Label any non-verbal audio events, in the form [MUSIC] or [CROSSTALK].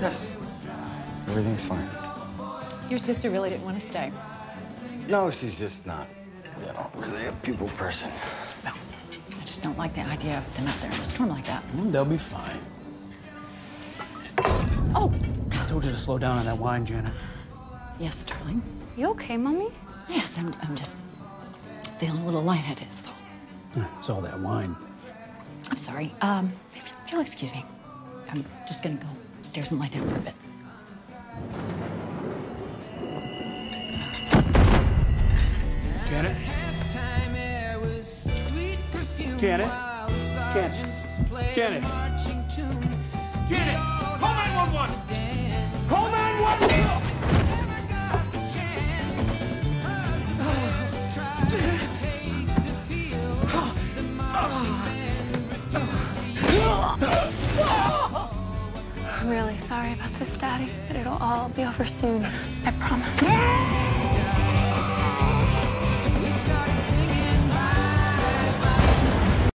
Yes. Everything's fine. Your sister really didn't want to stay. No, she's just not, you know, really a people person. No, I just don't like the idea of them out there in a storm like that. Mm, they'll be fine. Oh, I told you to slow down on that wine, Janet. yes, darling. You okay, Mommy? Yes, I'm, I'm just feeling a little lightheaded, so Huh, It's all that wine. I'm sorry. Um, if you'll excuse me, I'm just gonna go upstairs and lie down for a bit. Janet? Janet? Janet? Janet? Janet! Really sorry about this, Daddy, but it'll all be over soon. I promise. [LAUGHS]